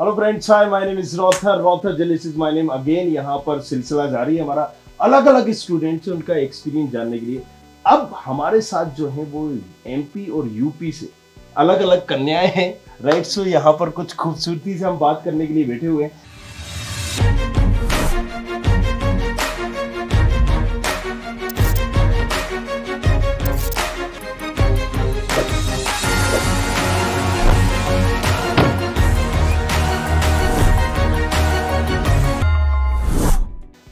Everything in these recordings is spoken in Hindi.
Hello friends hi my name is Rother Rother Jelis is my name again यहाँ पर सिलसिला जारी है हमारा अलग अलग स्टूडेंट्स से उनका एक्सपीरियंस जानने के लिए। अब हमारे साथ जो है वो एमपी और यूपी से अलग अलग कन्याएँ हैं। राइट सो यहाँ पर कुछ खूबसूरती से हम बात करने के लिए बैठे हुए हैं।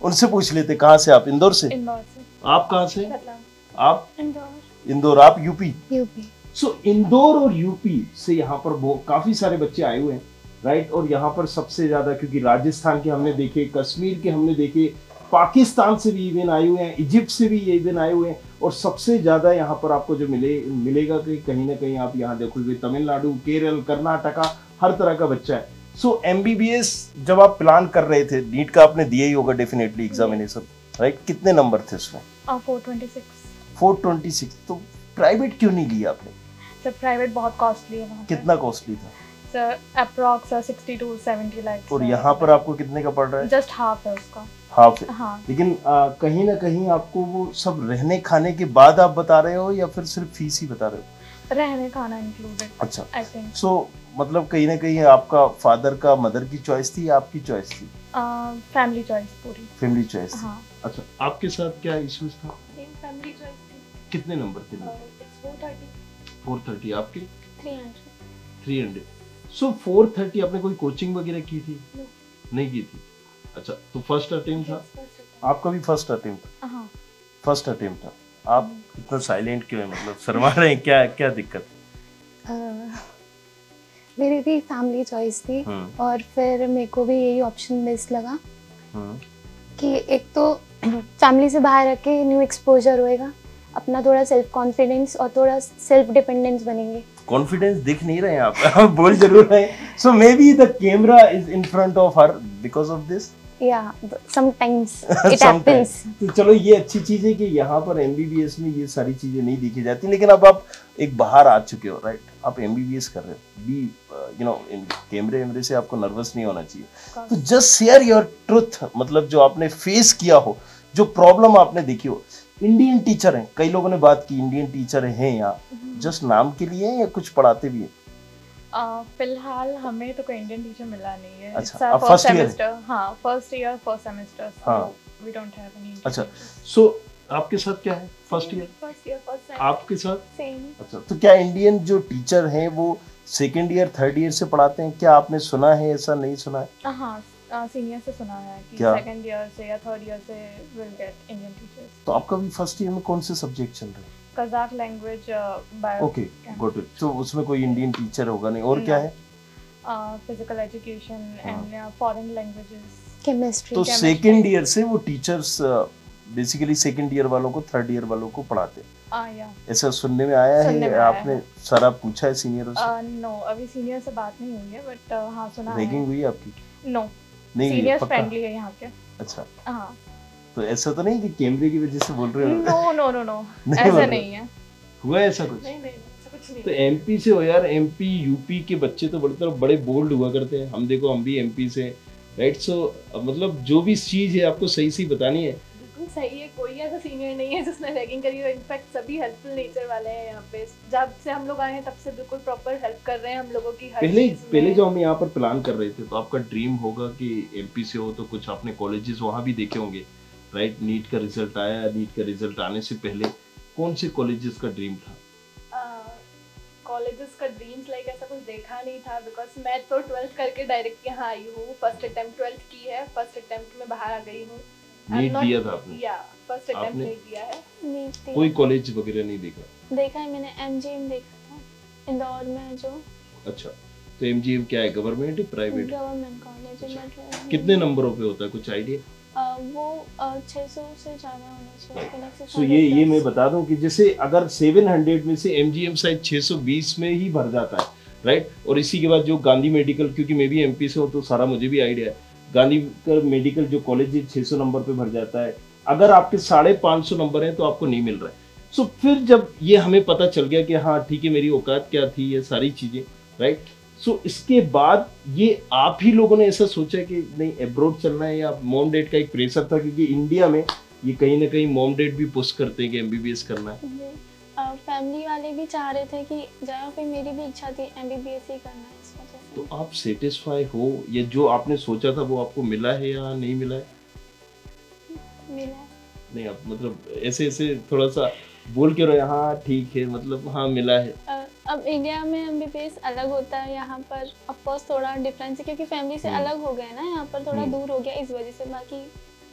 उनसे पूछ लेते कहाँ से आप? इंदौर से? इंदौर से। आप कहाँ से? आप? इंदौर। इंदौर। आप यूपी? यूपी। सो इंदौर और यूपी से यहाँ पर वो काफ़ी सारे बच्चे आए हुए हैं राइट और यहाँ पर सबसे ज़्यादा क्योंकि राजस्थान के हमने देखे कश्मीर के हमने देखे पाकिस्तान से भी इवेंट आए हुए हैं इजिप्ट से भी ये इवेंट आए हुए हैं और सबसे ज़्यादा यहाँ पर आपको जो मिले मिलेगा कि कहीं ना कहीं आप यहाँ देखोगे तमिलनाडु केरल कर्नाटका हर तरह का बच्चा है। सो एम जब आप प्लान कर रहे थे नीट का आपने दिया ही होगा डेफिनेटली एग्जामिनेशन राइट कितने नंबर थे उसमें? फोर ट्वेंटी सिक्स तो प्राइवेट क्यों नहीं लिया आपने? सर प्राइवेट बहुत कॉस्टली है कितना कॉस्टली था? Sir approx sixty to seventy lakh और यहाँ पर आपको कितने का पड़ रहा है? जस्ट हाफ़ है उसका। हाफ़ है। हाँ। लेकिन आ, कहीं ना कहीं आपको वो सब रहने खाने के बाद आप बता रहे हो या फिर सिर्फ़ फ़ीस ही बता रहे हो? रहने खाना इंक्लूडेड अच्छा। आई थिंक सो मतलब कहीं ना कहीं आपका फादर का मदर की चॉइस थी आपकी चॉइस थी? फैमिली चॉइस पूरी। फैमिली चॉइस हाँ। अच्छा आपके साथ क्या इश्यूज़ था? फैमिली चॉइस थी। कितने नंबर थे? फोर थर्टी आपके? Three hundred so four thirty आपने कोई कोचिंग वगैरह की थी? No. नहीं की थी। अच्छा तो फ़र्स्ट अटेम्प्ट था? आपका भी फ़र्स्ट अटेम्प्ट था? हाँ। फ़र्स्ट अटेम्प्ट था। आप इतना साइलेंट क्यों है? मतलब शर्मा रहे हैं क्या क्या दिक्कत मेरी भी फैमिली चॉइस थी हम्म। और फिर मेरे को भी यही ऑप्शन बेस्ट लगा हम्म। कि एक तो फैमिली से बाहर रख के न्यू एक्सपोजर होएगा अपना थोड़ा सेल्फ कॉन्फिडेंस और थोड़ा सेल्फ डिपेंडेंस बनेंगे। कॉन्फिडेंस दिख नहीं रहे हैं आप आप बोल ज़रूर रहे हैं। So maybe the camera is in front of her because of this या समटाइम्स इट हैपेंस तो चलो ये अच्छी चीज़ है कि यहाँ पर एमबीबीएस में ये सारी चीज़ें नहीं दिखी जाती लेकिन अब आप एक बाहर आ चुके हो राइट आप एमबीबीएस कर रहे हो बी यू नो कैमरे वैमरे से आपको नर्वस नहीं होना चाहिए। तो जस्ट शेयर योर ट्रुथ मतलब जो आपने फेस किया हो जो प्रॉब्लम आपने देखी हो। इंडियन टीचर हैं कई लोगों ने बात की इंडियन टीचर हैं यहाँ। जस्ट नाम के लिए या कुछ पढ़ाते भी हैं? फ़िलहाल हमें तो कोई इंडियन टीचर मिला नहीं है। अच्छा, first year? है? हाँ फ़र्स्ट ईयर फ़र्स्ट सेमेस्टर हाँ। वी डोंट हैव एनी अच्छा सो आपके साथ क्या है? First year first year first आपके साथ? सेम अच्छा तो क्या इंडियन जो टीचर हैं वो सेकेंड ईयर थर्ड ईयर से पढ़ाते हैं? क्या आपने सुना है ऐसा नहीं सुना है? हाँ सीनियर से सुना है कि सेकंड ईयर से या थर्ड ईयर से विल गेट इंडियन टीचर्स तो आपका भी फ़र्स्ट ईयर में कौन से सब्जेक्ट चल रहे हैं? Kazakh language bio okay good तो उसमें कोई इंडियन टीचर होगा नहीं? और क्या है? Physical education. And foreign languages chemistry तो chemistry. सेकेंड ईयर से वो टीचर्स बेसिकली सेकेंड ईयर वालों को थर्ड ईयर वालों को पढ़ाते हैं। आ या ऐसा सुनने में आया सुनने है में आया आपने सारा पूछा है सीनियरों से? नो अभी सीनियर से बात नहीं हुई है बट हाँ सुना रैगिंग है। हुई आपकी? नो नहीं हुई है, सीनियर्स फ्रेंडली है यहाँ के। अच्छा। हाँ। तो ऐसा तो नहीं कि कैमरे की वजह से बोल रहे हो? नो नो नो नो ऐसा नहीं है। हुआ ऐसा कुछ? नहीं नहीं ऐसा कुछ नहीं तो एमपी से हो यार एमपी यूपी के बच्चे तो बड़ी तरह बड़े बोल्ड हुआ करते हैं। हम देखो हम भी एमपी से राइट सो मतलब जो भी चीज़ है आपको सही सही बतानी है। सही है कोई ऐसा सीनियर नहीं है जिसने रैगिंग करी हो। इनफैक्ट सभी हेल्पफुल नेचर वाले हैं यहाँ पे। जब से हम लोग आए हैं तब से बिल्कुल प्रॉपर हेल्प कर रहे हैं हम लोगों की हर पहले चीज़ पहले जो हम यहाँ पर प्लान कर रहे थे तो आपका ड्रीम होगा कि एमपी से हो तो कुछ आपने कॉलेजेस वहाँ भी देखे होंगे। राइट नीट का रिज़ल्ट आया नीट का रिज़ल्ट आने से पहले कौन से कॉलेजेस का ड्रीम था? कॉलेजेस का ड्रीम्स लाइक ऐसा कुछ देखा नहीं था बिकॉज़ मैं तो ट्वेल्थ करके डायरेक्ट यहाँ आई हूँ। फ़र्स्ट अटेम्प्ट ट्वेल्थ की है फ़र्स्ट अटेम्प्ट में बाहर आ गई हूँ। नीट दिया था आपने? या फ़र्स्ट अटेम्प्ट दिया है। नीट कोई कॉलेज वगैरह नहीं देखा? देखा है मैंने एमजीएम देखा था इंदौर में जो। अच्छा तो एमजीएम क्या है गवर्नमेंट है प्राइवेट गवर्नमेंट कॉलेज है। कितने नंबरों पे होता है कुछ आइडिया वो छः सौ से ज़्यादा होना चाहिए सो ये ये मैं बता दूँ कि जैसे अगर 700 में से एम शायद 620 में ही भर जाता है राइट और इसी के बाद जो गांधी मेडिकल क्योंकि मैं भी एमपी से हूँ तो सारा मुझे भी आइडिया है। गांधी का मेडिकल जो कॉलेज है 600 नंबर पे भर जाता है। अगर आपके साढ़े पाँच सौ नंबर हैं तो आपको नहीं मिल रहा है। सो फिर जब ये हमें पता चल गया कि हाँ ठीक है मेरी औकात क्या थी ये सारी चीज़ें राइट सो इसके बाद ये आप ही लोगों ने ऐसा सोचा कि नहीं एब्रोड चलना है या मॉम डैड का एक प्रेशर था क्योंकि इंडिया में ये कहीं ना कहीं मॉम डैड भी पुश करते हैं कि एमबीबीएस करना है। फैमिली वाले भी चाह रहे थे कि जाओ फिर मेरी भी इच्छा थी एमबीबीएस ही करना है इस वजह से। तो आप सेटिस्फाई हो? या जो आपने सोचा था वो आपको मिला है या नहीं मिला है? मिला नहीं आप मतलब ऐसे ऐसे थोड़ा सा बोल के रहे हाँ ठीक है। मतलब हाँ मिला है। अ, अब इंडिया में एमबीबीएस अलग होता है यहाँ पर ऑफ़ कोर्स थोड़ा डिफरेंस है क्योंकि फैमिली से हम्म। अलग हो गए ना यहाँ पर थोड़ा हम्म। दूर हो गया इस वजह से बाकी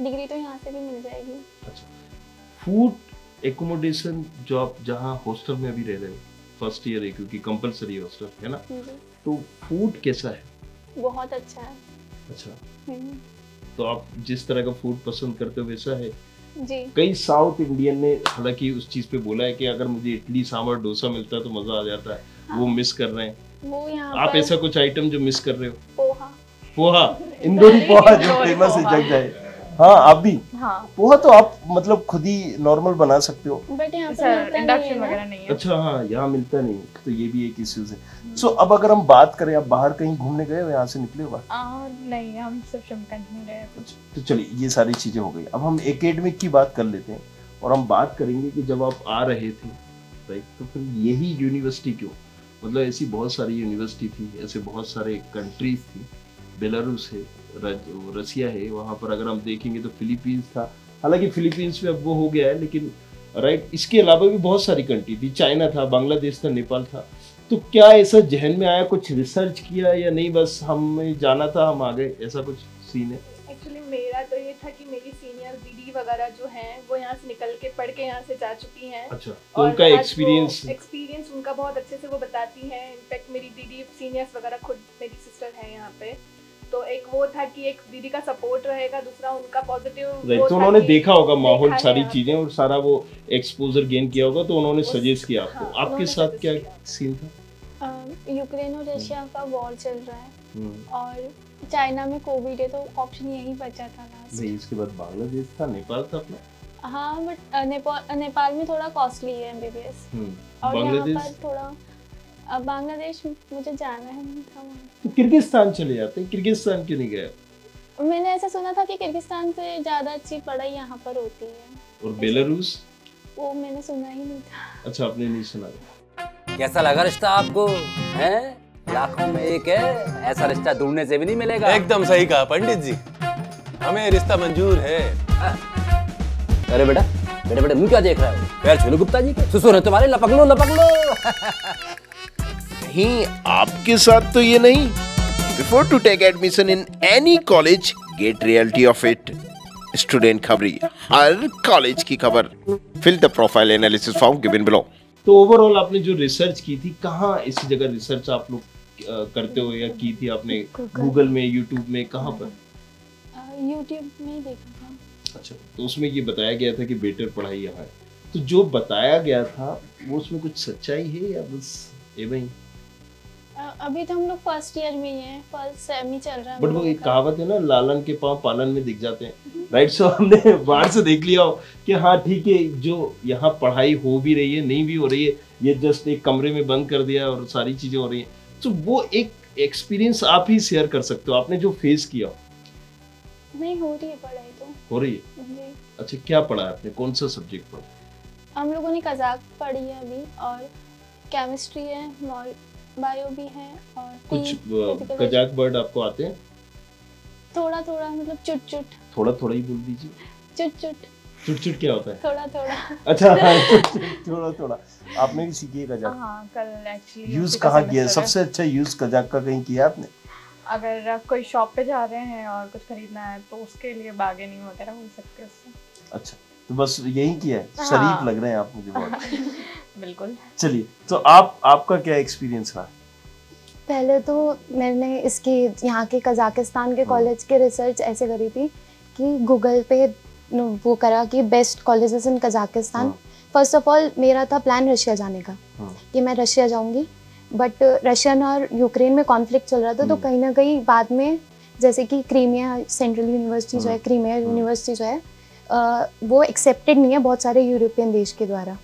डिग्री तो यहाँ से भी मिल जाएगी। अच्छा। फ़ूड एकोमोडेशन जो आप जहाँ हॉस्टल में अभी रह रहे हो फ़र्स्ट ईयर है क्योंकि कंपलसरी हॉस्टल है ना? तो फ़ूड कैसा है? बहुत अच्छा है। अच्छा। हम्म, तो आप जिस तरह का फ़ूड पसंद करते हो वैसा है? कई साउथ इंडियन ने हालाँकि उस चीज़ पे बोला है कि अगर मुझे इडली सांभर डोसा मिलता है तो मज़ा आ जाता है। वो हाँ। मिस कर रहे हैं। वो आप पर ऐसा कुछ आइटम जो मिस कर रहे हो? पोहा। पोहा? इंदौरी पोहा जो फ़ेमस है जग जाए। हाँ आप भी। हाँ। पोहा तो आप मतलब खुद ही नॉर्मल बना सकते हो। बट यहाँ इंडक्शन वगैरह नहीं है। अच्छा हाँ यहाँ मिलता नहीं तो ये भी एक इश्यूज़ है। सो अब अगर हम बात करें आप बाहर कहीं घूमने गए हो यहाँ से निकले हो नहीं हम में रहे अच्छा, तो चलिए ये सारी चीज़ें हो गई। अब हम एकेडमिक की बात कर लेते हैं और हम बात करेंगे कि जब आप आ रहे थे राइट तो फिर यही यूनिवर्सिटी क्यों? मतलब ऐसी बहुत सारी यूनिवर्सिटी थी ऐसे बहुत सारे कंट्रीज़ थी। बेलारूस है रज- रसिया है वहाँ पर अगर हम देखेंगे तो फिलीपींस था। हालाँकि फिलीपींस में अब वो हो गया है लेकिन राइट इसके अलावा भी बहुत सारी कंट्री थी। चाइना था बांग्लादेश था नेपाल था। तो क्या ऐसा जहन में आया कुछ रिसर्च किया या नहीं? बस हमें जाना था हम आ गए ऐसा कुछ सीन है? एक्चुअली मेरा तो ये था कि मेरी सीनियर दीदी वगैरह जो हैं वो यहाँ से निकल के पढ़ के यहाँ से जा चुकी हैं। अच्छा तो उनका एक्सपीरियंस एक्सपीरियंस उनका बहुत अच्छे से वो बताती हैं। इनफैक्ट मेरी दीदी सीनियर्स वगैरह खुद मेरी सिस्टर हैं यहाँ पे। तो एक वो था कि एक दीदी का सपोर्ट रहेगा दूसरा उनका पॉजिटिव तो उन्होंने देखा होगा माहौल सारी चीज़ें और सारा वो एक्सपोजर गेन किया होगा तो उन्होंने सजेस्ट किया आपको। हाँ, आपके साथ क्या सीन था? यूक्रेन और रशिया का वॉर चल रहा है हम्म, और चाइना में कोविड है तो ऑप्शन यही बचा था लास्ट नहीं इसके बाद बांग्लादेश था नेपाल था अपना? हाँ बट नेपाल नेपाल में थोड़ा कॉस्टली है एमबीबीएस हम्म, और यहाँ पर थोड़ा अब बांग्लादेश मुझे जाना है तो किर्गिस्तान चले जाते हैं किर्गिस्तान क्यों नहीं गए? मैंने ऐसा सुना था कि किर्गिस्तान से ज़्यादा अच्छी पढ़ाई यहाँ पर होती है। और बेलारूस? वो मैंने सुना ही नहीं था। अच्छा आपने नहीं सुना। कैसा लगा रिश्ता आपको? हैं? लाखों में एक है ऐसा रिश्ता ढूँढने से भी नहीं मिलेगा। एकदम सही कहा पंडित जी। हमें रिश्ता मंजूर है। अरे बेटा बेटा बेटा मुँह क्या देख रहा है? पैर छू गुप्ता जी के। सुसुर है तुम्हारे लपक लो लपक लो। नहीं आपके साथ तो ये नहीं। Before to take admission in any college get reality of it student Khabri her college की खबर। Fill the profile analysis form given below तो ओवरऑल आपने जो रिसर्च की थी कहाँ इसी जगह रिसर्च आप लोग करते हो या की थी आपने गूगल में यूट्यूब में कहाँ पर? यूट्यूब में देखा था। अच्छा तो उसमें ये बताया गया था कि बेटर पढ़ाई यहाँ है। तो जो बताया गया था वो उसमें कुछ सच्चाई है या बस एवं ही अ, अभी तो हम लोग फ़र्स्ट ईयर में ही हैं फ़र्स्ट सेम ही चल रहा है बट वो एक कहावत है ना लालन के पाँव पालन में दिख जाते हैं। राइट सो हमने बाहर से देख लिया हो कि हाँ ठीक है जो यहाँ पढ़ाई हो भी रही है नहीं भी हो रही है ये जस्ट एक कमरे में बंद कर दिया और सारी चीज़ें हो रही हैं। तो वो एक एक्सपीरियंस आप ही शेयर कर सकते हो आपने जो फेस किया नहीं हो रही है पढ़ाई तो। हो रही है? अच्छा क्या पढ़ा है आपने? कौन सा सब्जेक्ट पढ़ा? हम लोगों ने कजाक पढ़ी है अभी और केमिस्ट्री है बायो भी है और कुछ कजाक वर्ड आपको आते हैं? थोड़ा थोड़ा मतलब चुट चुट थोड़ा थोड़ा ही बोल दीजिए। चुट चुट चुट चुट क्या होता है? थोड़ा थोड़ा अच्छा हाँ, चुट चुट, थोड़ा थोड़ा आपने भी सीखी है कजाक? हाँ कल एक्चुअली यूज़ कहाँ किया? है? सबसे अच्छा यूज़ कजाक का कहीं किया आपने? अगर आप कोई शॉप पे जा रहे हैं और कुछ खरीदना है तो उसके लिए बार्गेनिंग वगैरह हो सकते हैं उससे। अच्छा तो बस यही किया है? हाँ। शरीफ लग रहे हैं आप मुझे बहुत। बिल्कुल चलिए तो आप आपका क्या एक्सपीरियंस रहा पहले तो मैंने इसकी यहाँ के कजाकिस्तान के हाँ। कॉलेज के रिसर्च ऐसे करी थी कि गूगल पे वो करा कि बेस्ट कॉलेजेस इन कजाकिस्तान हाँ। फ़र्स्ट ऑफ़ ऑल मेरा था प्लान रशिया जाने का हाँ। कि मैं रशिया जाऊँगी बट रशियन और यूक्रेन में कॉन्फ्लिक्ट चल रहा था तो हम्म। कहीं ना कहीं बाद में जैसे कि क्रीमिया सेंट्रल यूनिवर्सिटी जो है। क्रीमिया हम्म। यूनिवर्सिटी जो है वो एक्सेप्टेड नहीं है बहुत सारे यूरोपियन देश के द्वारा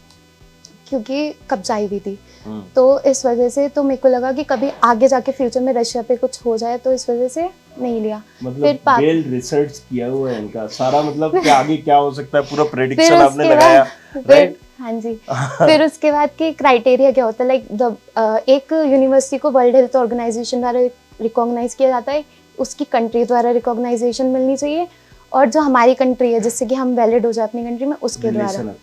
क्योंकि कब्जाई हुई थी। हम्म। तो इस वजह से तो मेरे को लगा कि कभी आगे जाके फ्यूचर में रशिया पे कुछ हो जाए तो इस वजह से नहीं लिया। मतलब फिर रिसर्च किया हुआ है इनका। सारा मतलब कि आगे क्या हो सकता है पूरा प्रेडिक्शन आपने लगाया राइट हाँ जी। फिर उसके बाद की क्राइटेरिया क्या होता है? लाइक जब एक यूनिवर्सिटी को वर्ल्ड हेल्थ ऑर्गेनाइजेशन द्वारा रिकॉग्नाइज किया जाता है उसकी कंट्री द्वारा रिकॉग्नाइजेशन मिलनी चाहिए और जो हमारी कंट्री है जिससे कि हम वैलिड हो जाए अपनी कंट्री में उसके द्वारा।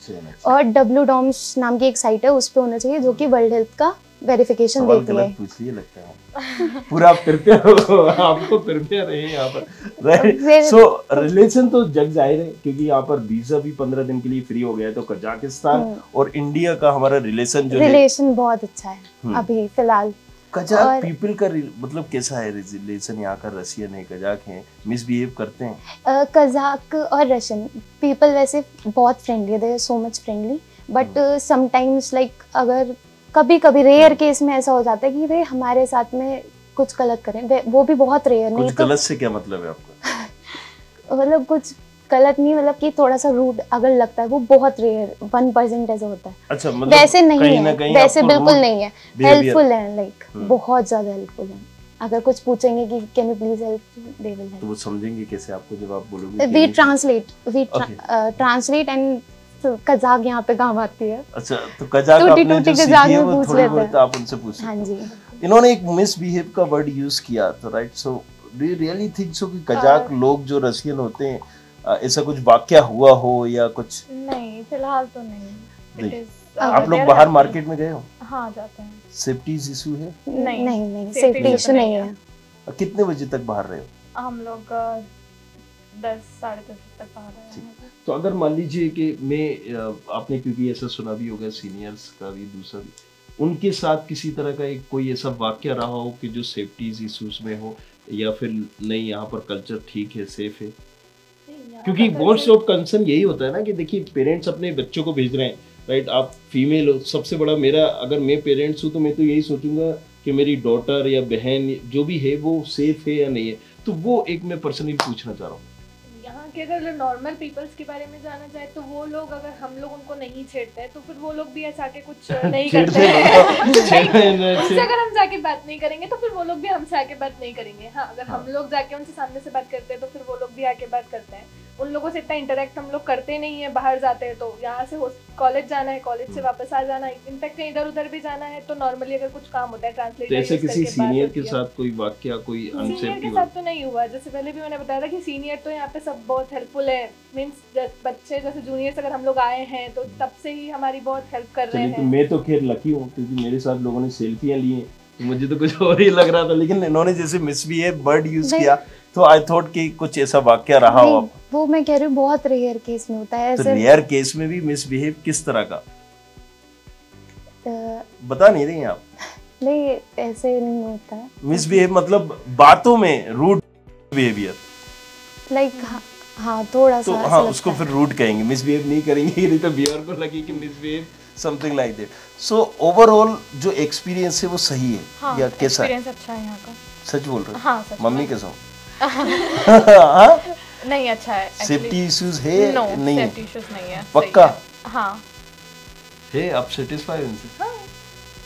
और डब्ल्यू डॉम्स नाम की एक साइट है उस पर होना चाहिए जो कि वर्ल्ड हेल्थ का वेरिफिकेशन देती है। पूछ लिए लगता है। पूरा प्रिपेयर हो आपको प्रिपेयर रहे यहाँ पर। सो रिलेशन तो जग ज़ाहिर है क्योंकि यहाँ पर वीज़ा भी पंद्रह दिन के लिए फ्री हो गया है तो कजाकिस्तान हम्म। और इंडिया का हमारा रिलेशन जो रिलेशन बहुत अच्छा है हम्म। अभी फ़िलहाल। कजाक और- पीपल का मतलब कैसा है रिलेशन यहाँ का रशियन है कजाक है मिसबिहेव करते हैं। कजाक और रशियन पीपल वैसे बहुत friendly they so much friendly but sometimes like अगर कभी कभी रेयर केस में ऐसा हो जाता है कि वे हमारे साथ में कुछ गलत करें वो भी बहुत रेयर नहीं कुछ तो गलत से क्या मतलब है आपका? मतलब कुछ गलत नहीं मतलब कि थोड़ा सा रूड अगर लगता है वो बहुत रेयर वन परसेंट ऐसा होता है। अच्छा मतलब वैसे नहीं कहीं है कहीं वैसे बिल्कुल नहीं है। हेल्पफुल है लाइक हम्म। बहुत ज़्यादा हेल्पफुल है। अगर कुछ पूछेंगे कि can you please help they will तो वो समझेंगे कैसे आपको जब आप बोलोगे we translate we translate and Kazakh यहाँ पे काम आती है। अच्छा तो कजाक टूटी टूटी कजाक में पूछ लेते हैं। आप उनसे पूछ हाँ जी। इन्होंने एक मिसबिहेव का वर्ड यूज़ किया तो right so do you really think so कि कजाक लोग जो रशियन होते हैं ऐसा कुछ वाक्य हुआ हो या कुछ? नहीं फ़िलहाल तो नहीं। नहीं। Is, आप आप लोग बाहर मार्केट में गए हो? हाँ जाते हैं। सेफ्टीज इशू है? नहीं। नहीं नहीं सेफ्टी इशू तो नहीं है। कितने बजे तक बाहर रहे हो? हम लोग दस साढ़े दस तक बाहर ठीक। हैं। तो अगर मान लीजिए कि मैं आपने क्योंकि ऐसा सुना भी होगा सीनियर्स का भी दूसरा भी उनके साथ किसी तरह का एक कोई ऐसा वाक्य रहा हो कि जो सेफ्टीज इश्यूज़ में हो या फिर नहीं यहाँ पर कल्चर ठीक है सेफ़ है? क्योंकि मोस्ट ऑफ़ कंसर्न यही होता है ना कि देखिए पेरेंट्स अपने बच्चों को भेज रहे हैं राइट आप फीमेल हो सबसे बड़ा मेरा अगर मैं पेरेंट्स हूँ तो मैं तो यही सोचूँगा कि मेरी डॉटर या बहन जो भी है वो सेफ़ है या नहीं है? तो वो एक मैं पर्सनली पूछना चाह रहा हूँ। यहाँ के अगर नॉर्मल पीपल्स के बारे में जाना चाहे तो वो लोग अगर हम लोग उनको नहीं छेड़ते हैं तो फिर वो लोग भी ऐसा के कुछ नहीं करते। हैं। हैं हैं। उनसे अगर हम जाके बात नहीं करेंगे तो फिर वो लोग भी हमसे आके बात नहीं करेंगे। हाँ अगर हम लोग जाके उनसे सामने से बात करते हैं तो फिर वो लोग भी आके बात करते हैं। उन लोगों से इतना इंटरेक्ट हम लोग करते नहीं है बाहर जाते हैं तो यहाँ से कॉलेज जाना है कॉलेज से वापस आ जाना है इनफैक्ट कहीं इधर उधर भी जाना है तो नॉर्मली अगर कुछ काम होता है तो ट्रांसलेटर ऐसे किसी सीनियर के साथ कोई वाक्य कोई सीनियर के साथ तो नहीं हुआ। जैसे पहले भी मैंने बताया था कि सीनियर तो यहाँ पे सब बहुत हेल्पफुल है। मीन्स बच्चे जैसे जूनियर्स अगर हम लोग आए हैं तो तब से ही हमारी बहुत हेल्प कर रहे तो हैं। मैं तो खैर लकी हूँ क्योंकि मेरे साथ लोगों ने सेल्फियाँ ली हैं तो मुझे तो कुछ और ही लग रहा था लेकिन इन्होंने जैसे मिसबिहेव वर्ड यूज़ किया। तो आई थॉट कि कुछ ऐसा वाक्य रहा हो वो मैं कह रही हूँ बहुत रेयर केस में होता है तो रेयर केस में भी मिसबिहेव किस तरह का? अ, बता नहीं रही आप? नहीं ऐसे नहीं होता। मिसबिहेव मतलब बातों में रूड बिहेवियर लाइक हाँ थोड़ा तो सा हाँ उसको फिर रूड कहेंगे। मिसबिहेव नहीं करेंगे नहीं तो बियर को लगे कि misbehave something like that so overall जो एक्सपीरियंस है वो सही है? हाँ या कैसा? है एक्सपीरियंस अच्छा है यहाँ का। सच बोल रहे हो? हाँ सच मम्मी। के साथ? हाँ नहीं अच्छा है सेफ्टी इश्यूज़ है? नहीं। सेफ्टी इश्यूज़ नहीं है। पक्का? है। हाँ। है आप सेटिस्फाई उनसे?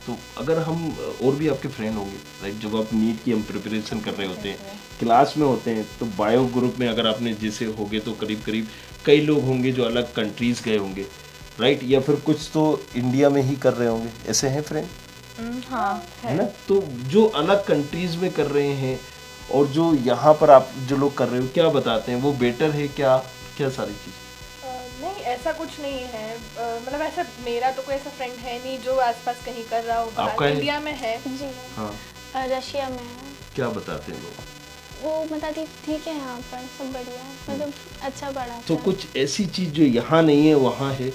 तो अगर हम और भी आपके फ्रेंड होंगे राइट जब आप नीट की हम प्रिपरेशन कर रहे होते हैं क्लास में होते हैं तो बायो ग्रुप में अगर आपने जैसे होगे तो करीब करीब कई लोग होंगे जो अलग कंट्रीज़ गए होंगे राइट या फिर कुछ तो इंडिया में ही कर रहे होंगे। ऐसे हैं फ्रेंड हाँ है है। ना? तो जो अलग कंट्रीज़ में कर रहे हैं और जो यहाँ पर आप जो लोग कर रहे हो क्या बताते हैं? वो बेटर है क्या? क्या सारी चीज़? नहीं ऐसा कुछ नहीं है। मतलब ऐसा मेरा तो कोई ऐसा फ्रेंड है नहीं जो आसपास कहीं कर रहा हो? इंडिया में है। जी। हाँ। रशिया में है। क्या बताते हैं लोग वो बताती ठीक है यहाँ पर सब बढ़िया है। मतलब अच्छा पढ़ा तो कुछ ऐसी चीज़ जो यहाँ नहीं है वहाँ है?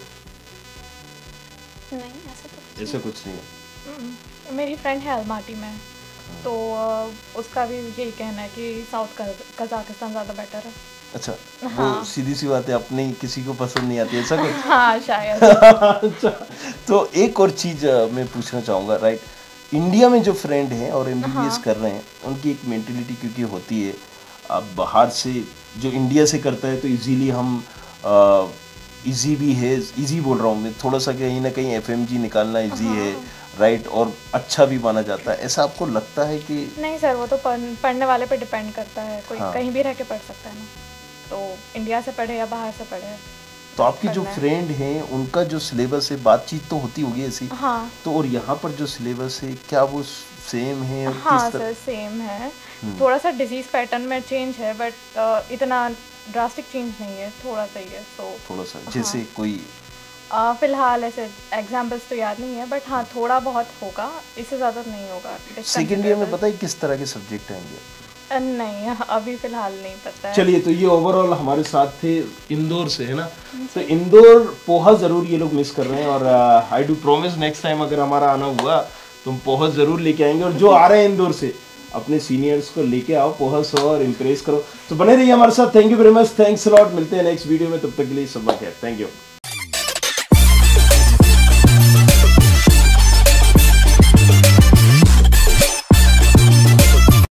नहीं ऐसा तो ऐसा कुछ नहीं है। हम्म, मेरी फ्रेंड है अलमाटी में। तो उसका भी यही कहना है कि साउथ कजाकिस्तान ज़्यादा बेटर है। अच्छा वो हाँ। सीधी सी बात है अपने किसी को पसंद नहीं आती ऐसा कुछ? हाँ शायद। अच्छा तो एक और चीज़ मैं पूछना चाहूँगा राइट इंडिया में जो फ्रेंड हैं और एम हाँ। कर रहे हैं उनकी एक मेंटेलिटी क्योंकि होती है अब बाहर से जो इंडिया से करता है तो इजीली हम इजी भी है इजी बोल रहा हूँ मैं थोड़ा सा कहीं ना कहीं एफएमजी निकालना इजी है राइट और अच्छा भी माना जाता है। ऐसा आपको लगता है कि नहीं सर वो तो पढ़ने वाले पे डिपेंड करता है। कोई हाँ। कहीं भी रह के पढ़ सकता है ना। तो इंडिया से पढ़े या बाहर से पढ़े तो आपके जो है। फ्रेंड हैं उनका जो सिलेबस है बातचीत तो होती होगी ऐसी? हाँ। तो और यहाँ पर जो सिलेबस है क्या वो सेम है और हाँ किस सर सेम है। हम्म। थोड़ा सा डिज़ीज़ पैटर्न में चेंज है बट इतना ड्रास्टिक चेंज नहीं है थोड़ा सा ही है तो थोड़ा सा जैसे कोई फ़िलहाल ऐसे एग्जाम्पल्स तो याद नहीं है बट हाँ थोड़ा बहुत होगा इससे ज़्यादा नहीं होगा सेकेंड ईयर में. पता है किस तरह के सब्जेक्ट आएँगे? नहीं अभी फ़िलहाल नहीं पता चलिए तो ये ओवरऑल हमारे साथ थे इंदौर से है ना? तो इंदौर पोहा ज़रूर ये लोग मिस कर रहे हैं और I do promise next time अगर हमारा आना हुआ तो हम पोहा ज़रूर लेके आएँगे और जो आ रहे हैं इंदौर से अपने सीनियर्स को लेके आओ पोहा सो और इम्प्रेस करो। तो बने रहिए हमारे साथ। Thank you very much thanks lot मिलते हैं नेक्स्ट वीडियो में तब तक के लिए सब खैर थैंक यू